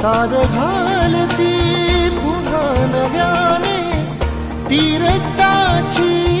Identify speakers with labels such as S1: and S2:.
S1: साद घालती पुन्हा नव्याने ती तीरची